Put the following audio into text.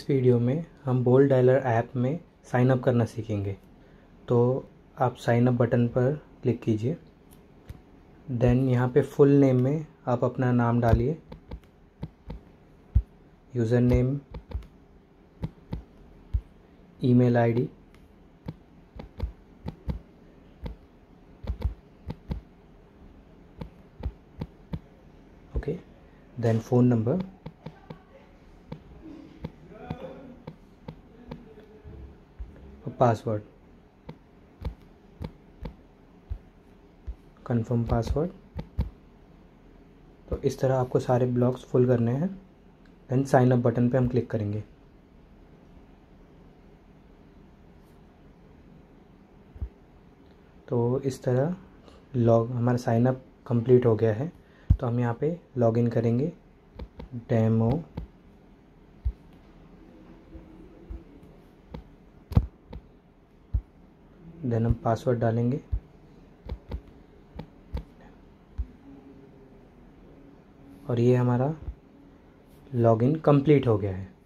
इस वीडियो में हम बोल डायलर ऐप में साइन अप करना सीखेंगे। तो आप साइन अप बटन पर क्लिक कीजिए। देन यहाँ पे फुल नेम में आप अपना नाम डालिए। User name, email ID, okay. Then phone phone password. Confirm password. तो इस तरह आपको सारे ब्लॉक्स फुल करने हैं। देन साइन अप बटन पे हम क्लिक करेंगे। तो इस तरह लॉग हमारा साइन अप कंप्लीट हो गया है। तो हम यहाँ पे लॉगिन करेंगे। डेमो देन हम पासवर्ड डालेंगे। और ये हमारा लॉगिन कंप्लीट हो गया है।